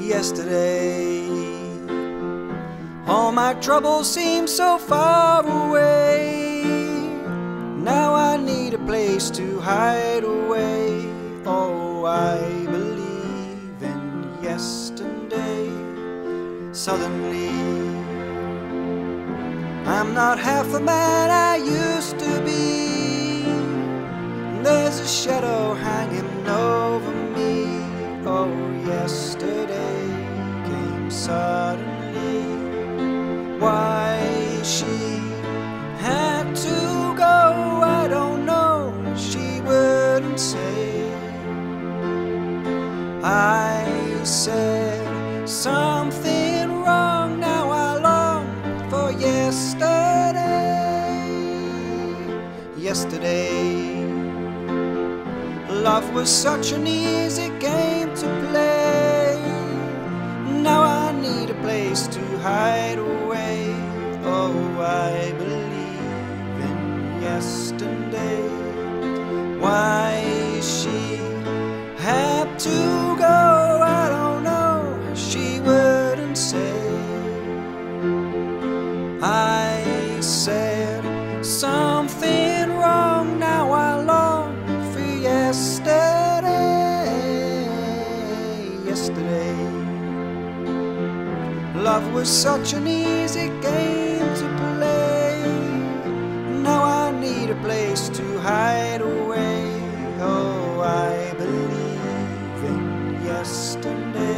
yesterday. All my troubles seem so far away. Now I need a place to hide away. Oh, I believe in yesterday. Suddenly, I'm not half the man I used to be. There's a shadow hanging over me. Said something wrong. Now I long for yesterday. Yesterday. Love was such an easy game to play. Now I need a place to hide away. Oh, I believe in yesterday. Why I said something wrong. Now I long for yesterday. Yesterday, love was such an easy game to play. Now I need a place to hide away. Oh, I believe in yesterday.